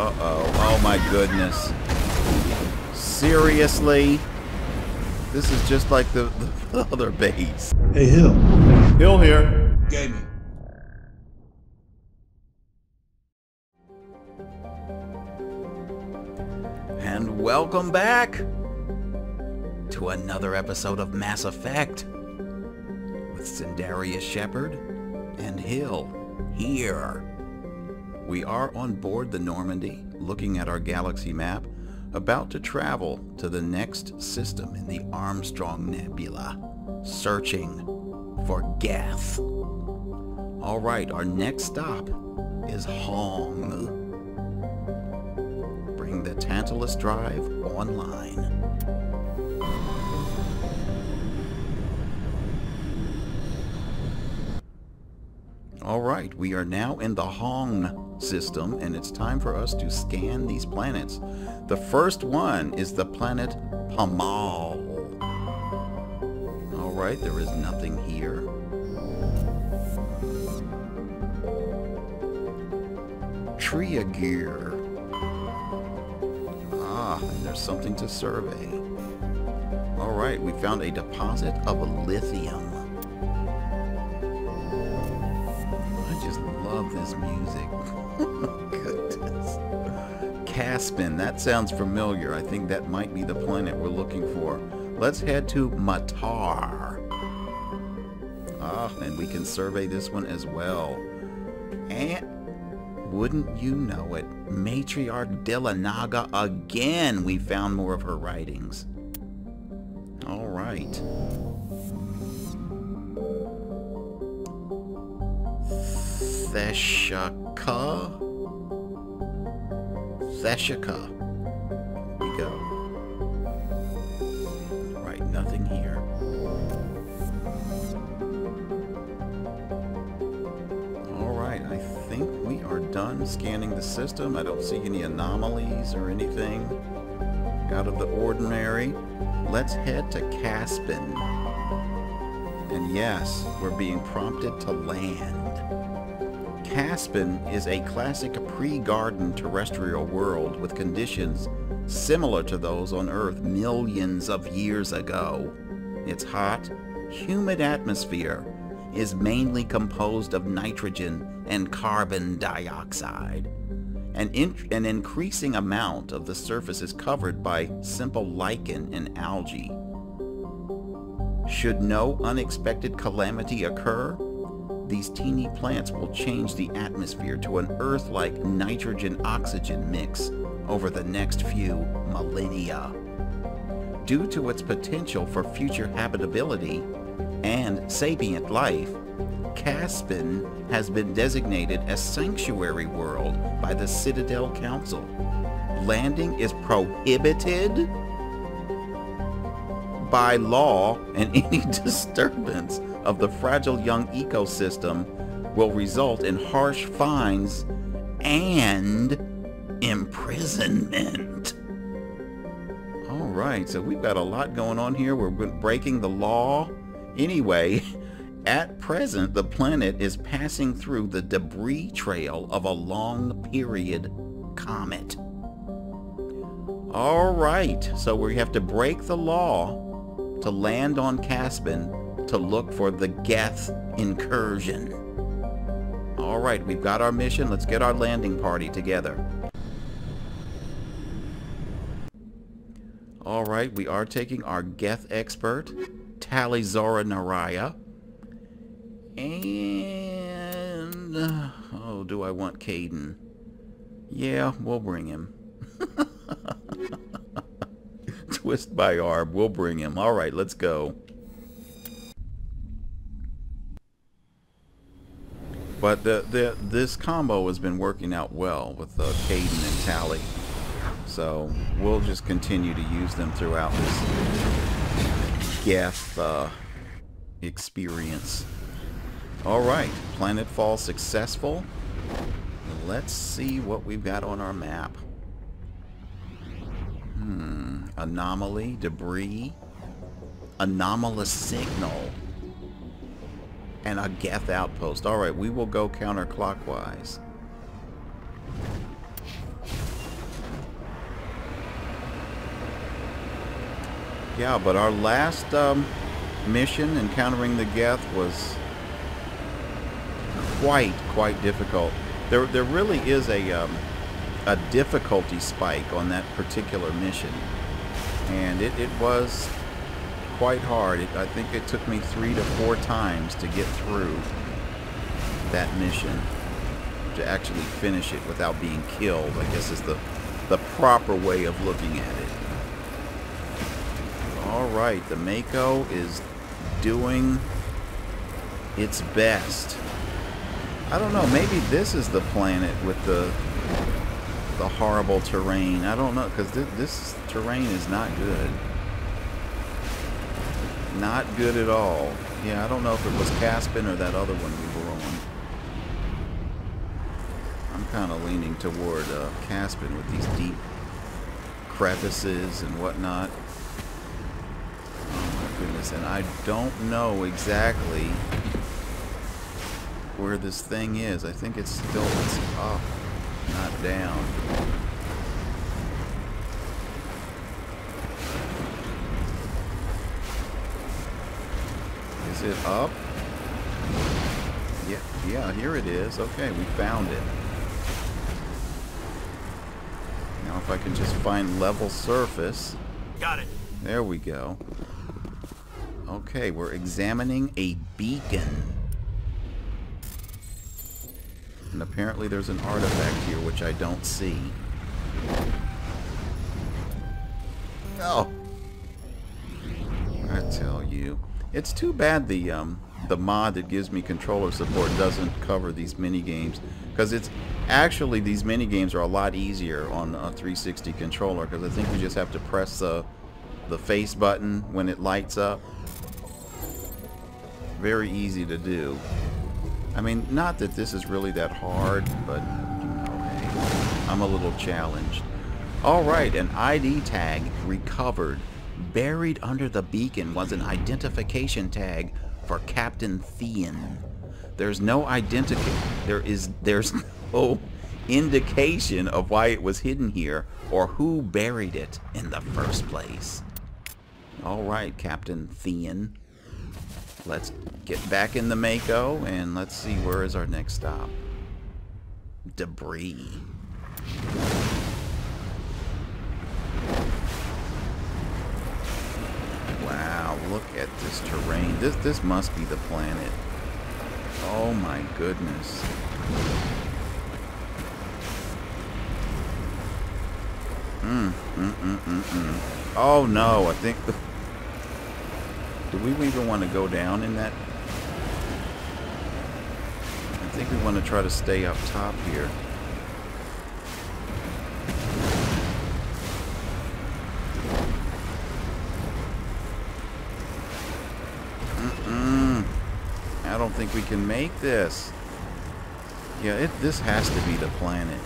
Uh-oh. Oh my goodness. Seriously? This is just like the, the other base. Hey, Hill. Hill here. Gaming. And welcome back to another episode of Mass Effect with Cindarius Shepard and Hill here. We are on board the Normandy, looking at our galaxy map, about to travel to the next system in the Armstrong Nebula, searching for Geth. Alright, our next stop is Hong. Bring the Tantalus Drive online. Alright, we are now in the Hong system and it's time for us to scan these planets. The first one is the planet Pamal. Alright, there is nothing here. Triagir. Ah, and there's something to survey. Alright, we found a deposit of lithium. I just love this music. Goodness. Caspin, that sounds familiar. I think that might be the planet we're looking for. Let's head to Matar. Ah, and we can survey this one as well. And wouldn't you know it, Matriarch Dilinaga again. We found more of her writings. All right. Theshaka? Theshaka. We go. Right, nothing here. Alright, I think we are done scanning the system. I don't see any anomalies or anything out of the ordinary. Let's head to Caspin. And yes, we're being prompted to land. Caspin is a classic pre-garden terrestrial world with conditions similar to those on Earth millions of years ago. Its hot, humid atmosphere is mainly composed of nitrogen and carbon dioxide. An, an increasing amount of the surface is covered by simple lichen and algae. Should no unexpected calamity occur, these teeny plants will change the atmosphere to an Earth-like nitrogen-oxygen mix over the next few millennia. Due to its potential for future habitability and sapient life, Caspin has been designated a sanctuary world by the Citadel Council. Landing is prohibited by law and any disturbance of the fragile young ecosystem will result in harsh fines and imprisonment. All right, so we've got a lot going on here. We're breaking the law. Anyway, at present, the planet is passing through the debris trail of a long period comet. All right, so we have to break the law to land on Caspin to look for the Geth incursion. All right, we've got our mission. Let's get our landing party together. All right, we are taking our Geth expert, Tali'Zorah nar Rayya. And... Oh, do I want Kaidan? Yeah, we'll bring him. Twist by Arb, we'll bring him. All right, let's go. But the, the this combo has been working out well with uh, Kaidan and Tali. So we'll just continue to use them throughout this Geth uh, experience. Alright, planetfall successful. Let's see what we've got on our map. Hmm, anomaly, debris, anomalous signal, and a Geth outpost. All right, we will go counterclockwise. Yeah, but our last um, mission encountering the Geth was quite, quite difficult. There, there really is a, um, a difficulty spike on that particular mission. And it, it was quite hard. It, I think it took me three to four times to get through that mission. To actually finish it without being killed, I guess is the, the proper way of looking at it. Alright, the Mako is doing its best. I don't know, maybe this is the planet with the the horrible terrain. I don't know, because th this terrain is not good. Not good at all. Yeah, I don't know if it was Caspin or that other one we were on. I'm kind of leaning toward uh, Caspin with these deep crevices and whatnot. Oh my goodness, and I don't know exactly where this thing is. I think it's still it's up, not down. Is it up? Yeah, yeah, here it is. Okay, we found it. Now if I can just find level surface. Got it. There we go. Okay, we're examining a beacon. And apparently there's an artifact here which I don't see. Oh! It's too bad the um, the mod that gives me controller support doesn't cover these mini games because it's actually these mini games are a lot easier on a 360 controller because I think you just have to press the the face button when it lights up. Very easy to do. I mean, not that this is really that hard, but I'm a little challenged. All right, an ID tag recovered. Buried under the beacon was an identification tag for Captain Thean. There's no identity. There is there's no indication of why it was hidden here or who buried it in the first place. All right, Captain Thean. Let's get back in the Mako and let's see where is our next stop. Debris. Look at this terrain. This this must be the planet. Oh my goodness. Mm, mm, mm, mm, mm. Oh no, I think the do we even want to go down in that? I think we want to try to stay up top here. Mm-mm. I don't think we can make this. Yeah, it, this has to be the planet.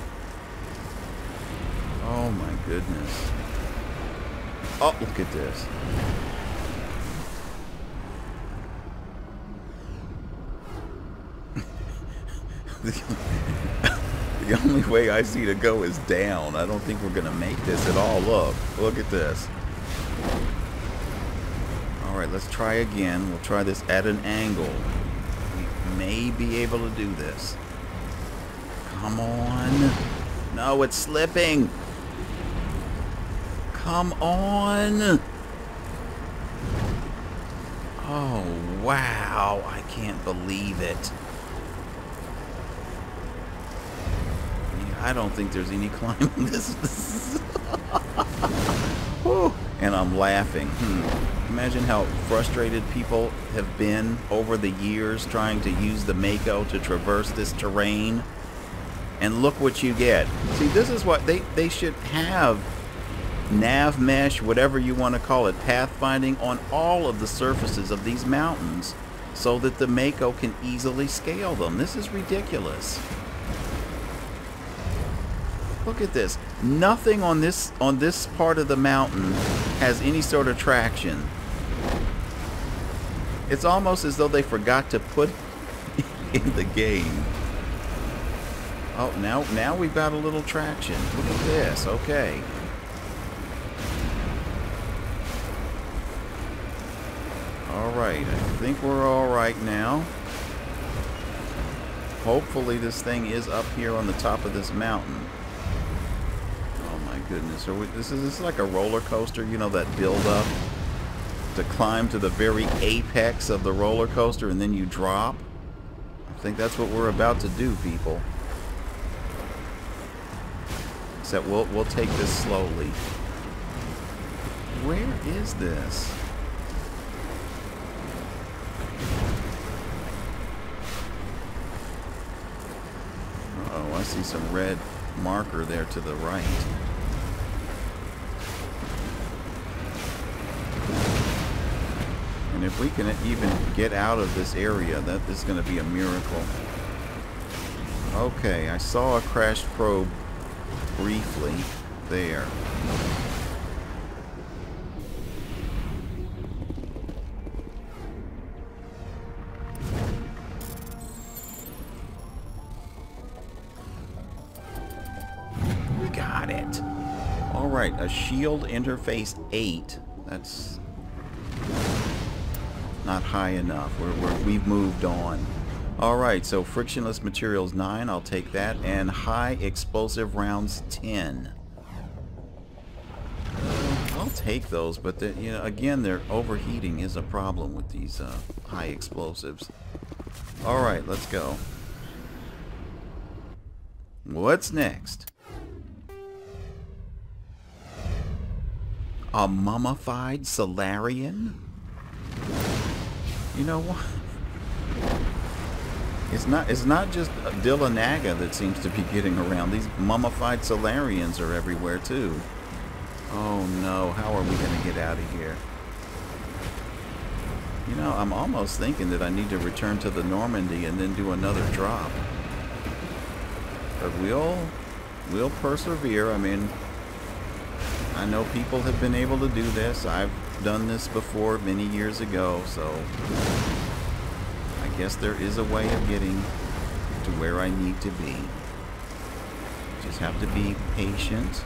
Oh my goodness. Oh, look at this. the only way I see to go is down. I don't think we're going to make this at all. Look. Look at this. Alright, let's try again. We'll try this at an angle. May be able to do this. Come on. No, it's slipping. Come on. Oh, wow. I can't believe it. I don't think there's any climbing this. and I'm laughing. Hmm. Imagine how frustrated people have been over the years trying to use the Mako to traverse this terrain. And look what you get. See, this is what they, they should have nav mesh, whatever you want to call it, pathfinding on all of the surfaces of these mountains so that the Mako can easily scale them. This is ridiculous. Look at this. Nothing on this on this part of the mountain has any sort of traction. It's almost as though they forgot to put in the game. Oh, now now we've got a little traction. Look at this. Okay. Alright, I think we're alright now. Hopefully this thing is up here on the top of this mountain. Goodness. We, this, is, this is like a roller coaster, you know, that build up to climb to the very apex of the roller coaster and then you drop. I think that's what we're about to do, people. Except we'll, we'll take this slowly. Where is this? Uh oh, I see some red marker there to the right. And if we can even get out of this area, that is going to be a miracle. Okay, I saw a crashed probe briefly there. Got it. Alright, a shield interface 8. That's not high enough. We're, we're, we've moved on. Alright, so frictionless materials 9, I'll take that. And high explosive rounds 10. I'll take those, but the, you know, again, their overheating is a problem with these uh, high explosives. Alright, let's go. What's next? A mummified Salarian? You know what? It's not it's not just Dilinaga that seems to be getting around. These mummified Salarians are everywhere too. Oh no, how are we gonna get out of here? You know, I'm almost thinking that I need to return to the Normandy and then do another drop. But we'll we'll persevere. I mean, I know people have been able to do this. I've done this before many years ago, so I guess there is a way of getting to where I need to be. Just have to be patient.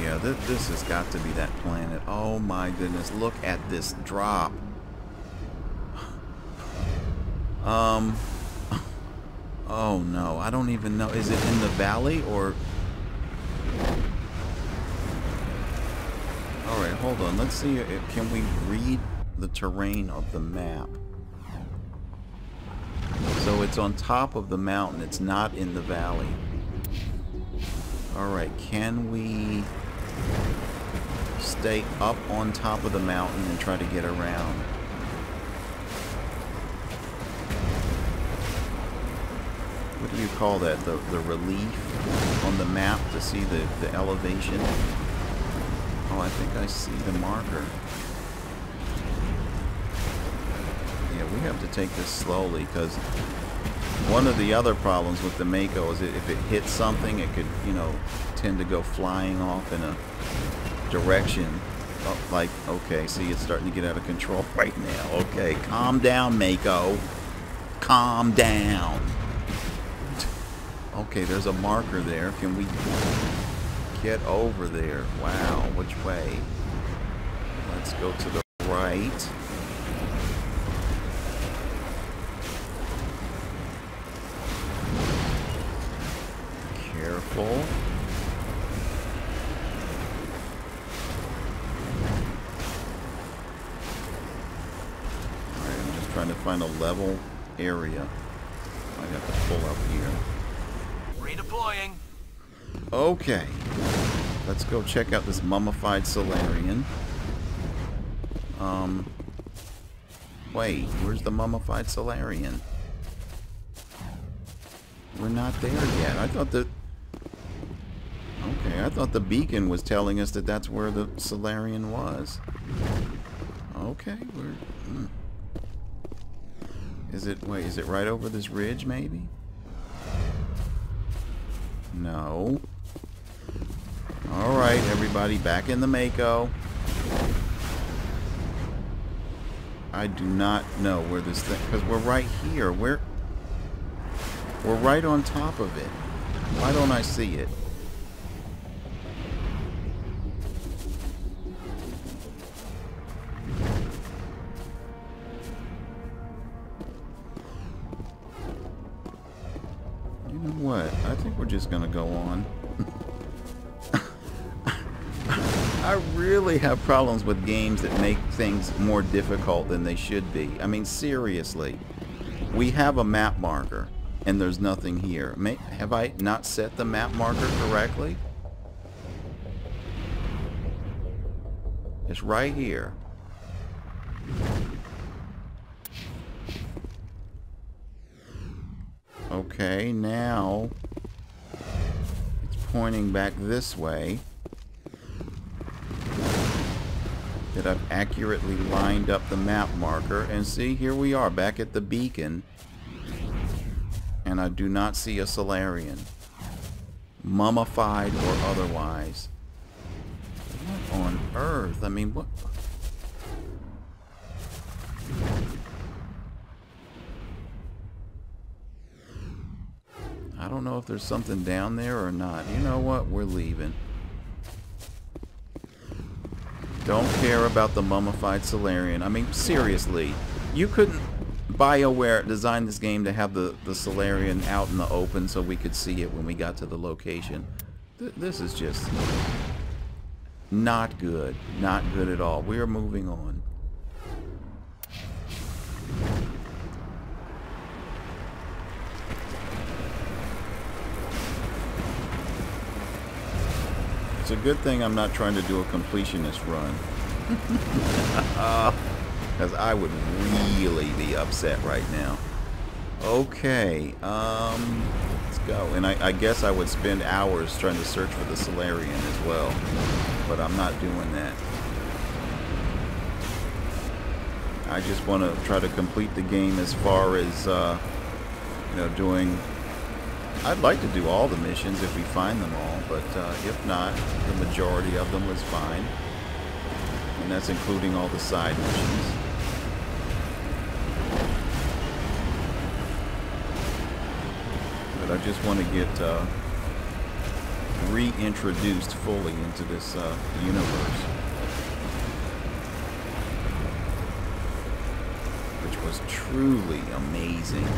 Yeah, th this has got to be that planet. Oh my goodness, look at this drop. Um. Oh no, I don't even know. Is it in the valley or? All right, hold on. Let's see. If, can we read the terrain of the map? So it's on top of the mountain. It's not in the valley. All right, can we stay up on top of the mountain and try to get around? What do you call that? The, the relief on the map to see the, the elevation? Oh, I think I see the marker. Yeah, we have to take this slowly because one of the other problems with the Mako is if it hits something, it could, you know, tend to go flying off in a direction. Oh, like, okay, see, it's starting to get out of control right now. Okay, calm down, Mako. Calm down. Okay, there's a marker there. Can we get over there? Wow, which way? Let's go to the right. Careful. Alright, I'm just trying to find a level area. I have to pull up here. Redeploying. Okay. Let's go check out this mummified Salarian. Um. Wait, where's the mummified Salarian? We're not there yet. I thought that... Okay, I thought the beacon was telling us that that's where the Salarian was. Okay, we're... Hmm. Is it... Wait, is it right over this ridge, maybe? No. Alright, everybody, back in the Mako. I do not know where this thing... Because we're right here. Where... We're right on top of it. Why don't I see it? I think we're just going to go on. I really have problems with games that make things more difficult than they should be. I mean, seriously. We have a map marker, and there's nothing here. May, have I not set the map marker correctly? It's right here. Okay, now pointing back this way. That I've accurately lined up the map marker. And see, here we are back at the beacon. And I do not see a Salarian, Mummified or otherwise. What on earth? I mean, what... I don't know if there's something down there or not. You know what? We're leaving. Don't care about the mummified Salarian. I mean, seriously. You couldn't... BioWare design this game to have the, the Salarian out in the open so we could see it when we got to the location. Th this is just... Not good. Not good at all. We are moving on. It's a good thing I'm not trying to do a completionist run. Because I would really be upset right now. Okay, um, let's go. And I, I, guess I would spend hours trying to search for the Salarian as well. But I'm not doing that. I just want to try to complete the game as far as, uh, you know, doing I'd like to do all the missions if we find them all, but uh, if not, the majority of them was fine. And that's including all the side missions. But I just want to get uh, reintroduced fully into this uh, universe. Which was truly amazing.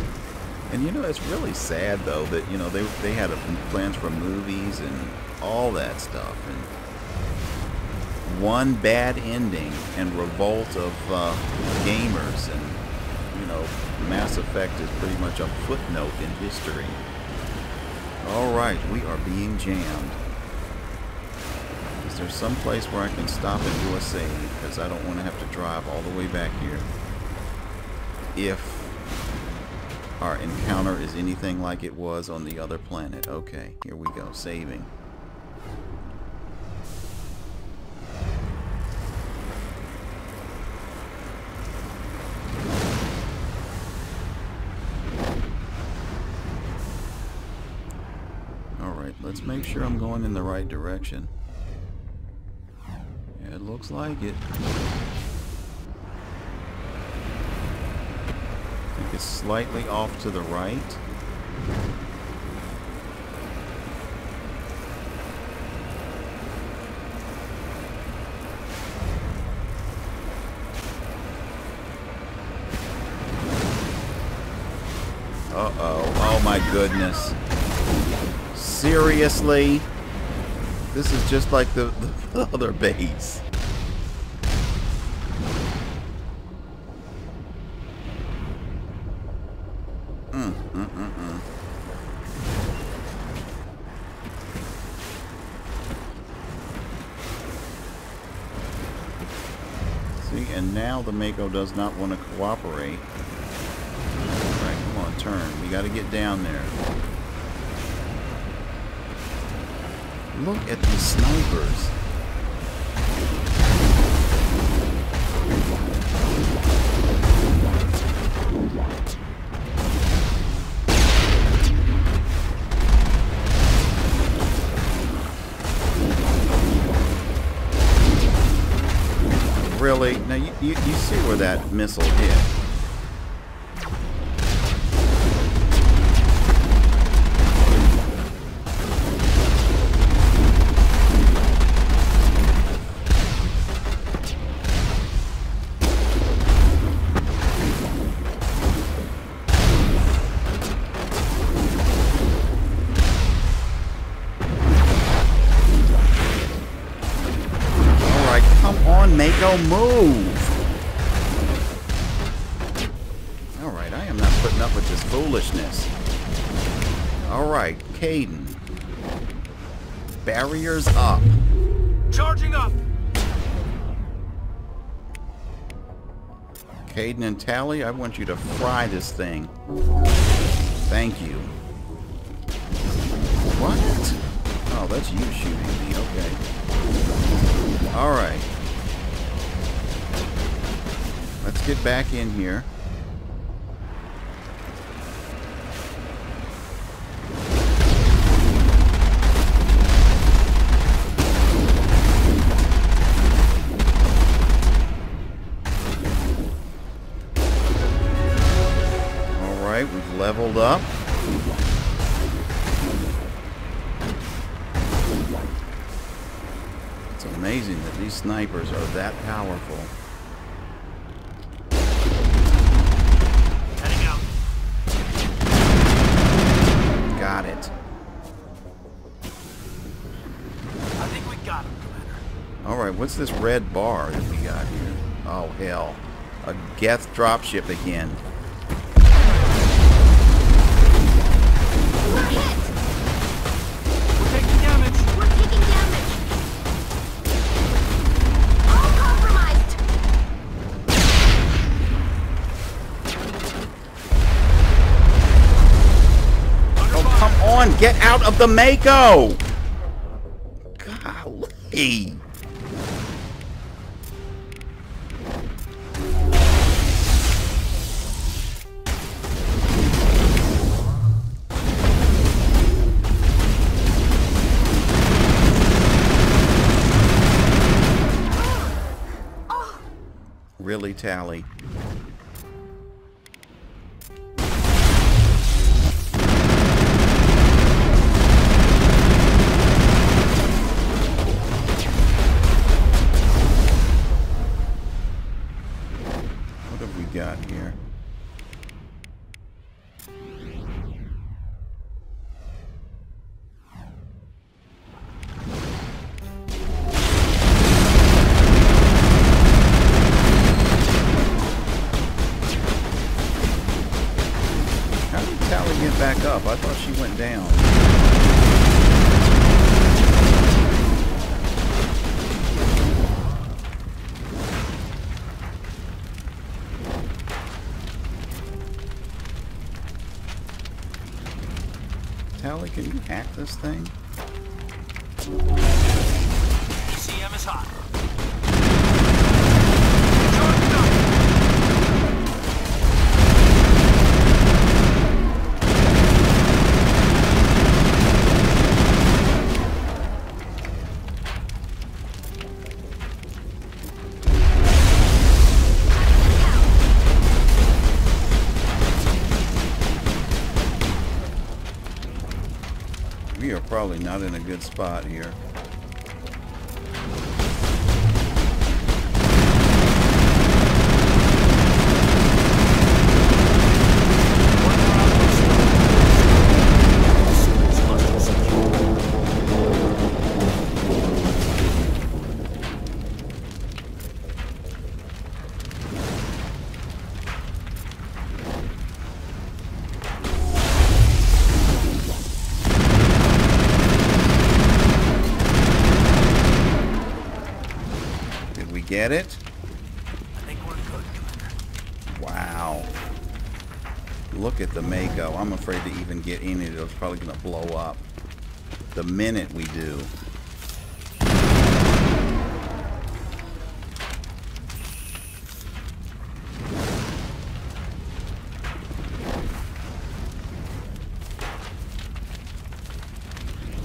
And you know, it's really sad though that you know they they had a, plans for movies and all that stuff, and one bad ending and revolt of uh, gamers, and you know, Mass Effect is pretty much a footnote in history. All right, we are being jammed. Is there some place where I can stop and do a save? Because I don't want to have to drive all the way back here. If our encounter is anything like it was on the other planet. Okay, here we go, saving. Alright, let's make sure I'm going in the right direction. It looks like it. Is slightly off to the right. Uh-oh. Oh my goodness. Seriously? This is just like the, the other base. The Mako does not want to cooperate. Alright, come on, turn. We got to get down there. Look at these snipers. you, you see where that missile hit. Mako move. Kaidan and Tali, I want you to fry this thing. Thank you. What? Oh, that's you shooting me. Okay. Alright. Let's get back in here. Leveled up. It's amazing that these snipers are that powerful. Heading out. Got it. I think we got him, Commander. Alright, what's this red bar that we got here? Oh, hell. A Geth dropship again. Get out of the Mako! Golly! Tali? Hack this thing? In a good spot here. Get it? I think we're good, Wow. Look at the Mako. I'm afraid to even get in it. It's probably going to blow up. The minute we do.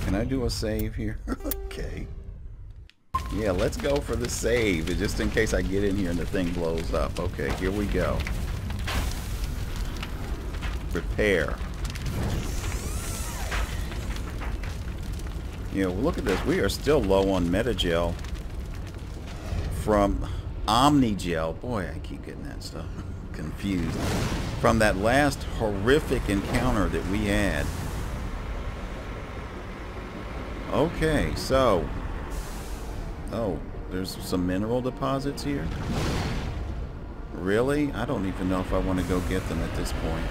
Can I do a save here? okay. Yeah, let's go for the save, just in case I get in here and the thing blows up. Okay, here we go. Prepare. You know, look at this. We are still low on Medi-gel from Omnigel. Boy, I keep getting that stuff confused. From that last horrific encounter that we had. Okay, so Oh, There's some mineral deposits here? Really? I don't even know if I want to go get them at this point.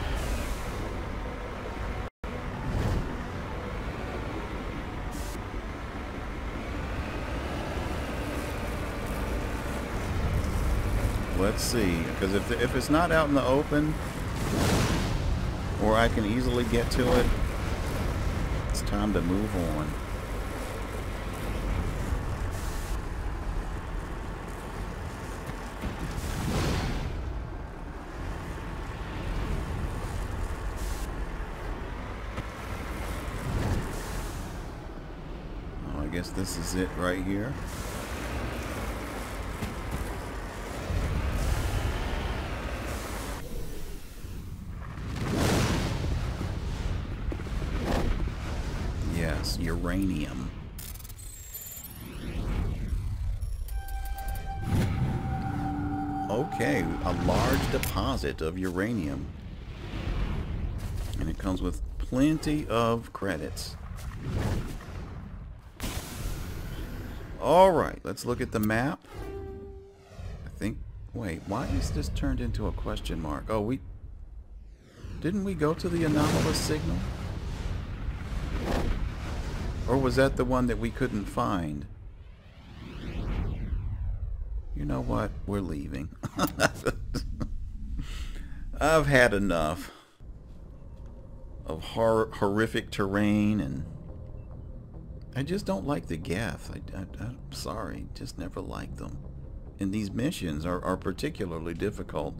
Let's see, because if, if it's not out in the open, or I can easily get to it, it's time to move on. Oh, I guess this is it right here. Yes, uranium. Okay, a large deposit of uranium. And it comes with plenty of credits. Alright, let's look at the map. I think... Wait, why is this turned into a question mark? Oh, we... Didn't we go to the anomalous signal? Or was that the one that we couldn't find? You know what? We're leaving. I've had enough of hor horrific terrain and I just don't like the Geth. I, am sorry, just never liked them. And these missions are, are particularly difficult,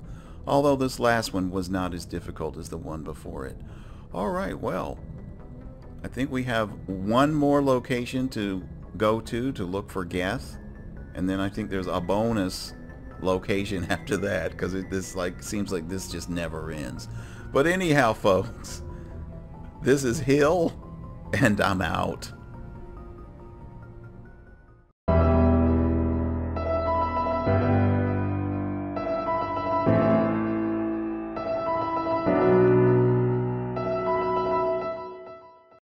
although this last one was not as difficult as the one before it. Alright, well, I think we have one more location to go to to look for Geth. And then I think there's a bonus location after that because it this like seems like this just never ends. But anyhow, folks, this is Hill, and I'm out.